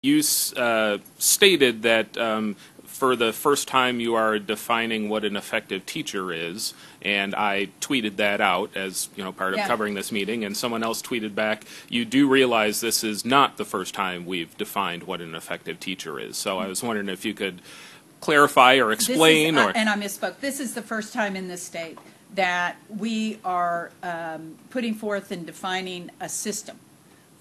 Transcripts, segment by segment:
You uh, stated that um, for the first time you are defining what an effective teacher is, and I tweeted that out as you know part of Yeah. covering this meeting, and someone else tweeted back, "You do realize this is not the first time we've defined what an effective teacher is." So I was wondering if you could clarify or This is- explain, uh, And I misspoke. This is the first time in this state that we are um, putting forth and defining a system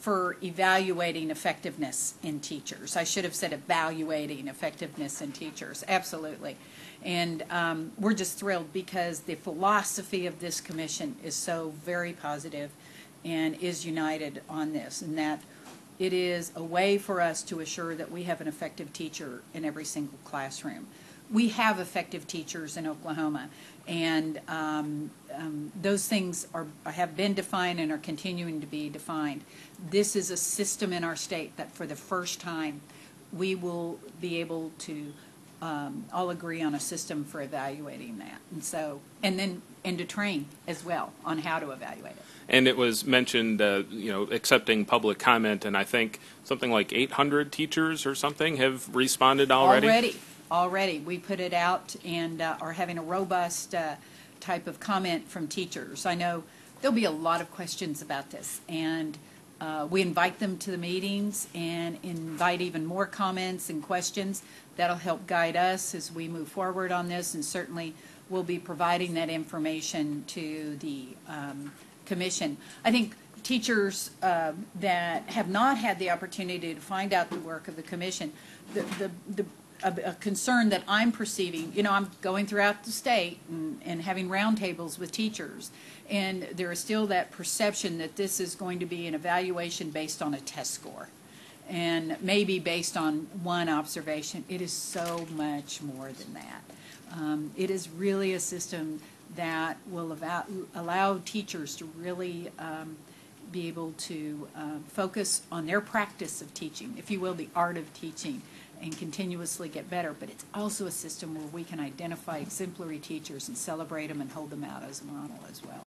for evaluating effectiveness in teachers. I should have said evaluating effectiveness in teachers, absolutely. And um, we're just thrilled because the philosophy of this commission is so very positive and is united on this, and that it is a way for us to assure that we have an effective teacher in every single classroom. We have effective teachers in Oklahoma, and um, um, those things are have been defined and are continuing to be defined. This is a system in our state that, for the first time, we will be able to um, all agree on a system for evaluating that, and so and then and to train as well on how to evaluate it. and it was mentioned, uh, you know, accepting public comment, and I think something like 800 teachers or something have responded already. Already, already. We put it out and uh, are having a robust uh, type of comment from teachers. I know there'll be a lot of questions about this, and uh, we invite them to the meetings and invite even more comments and questions. That'll help guide us as we move forward on this, and certainly we'll be providing that information to the um, commission. I think teachers uh, that have not had the opportunity to find out the work of the commission, the, the, the a, a concern that I'm perceiving, you know, I'm going throughout the state and, and having roundtables with teachers, and there is still that perception that this is going to be an evaluation based on a test score, and maybe based on one observation. It is so much more than that. Um, it is really a system that will allow teachers to really um, be able to uh, focus on their practice of teaching, if you will, the art of teaching, and continuously get better. But it's also a system where we can identify exemplary teachers and celebrate them and hold them out as a model as well.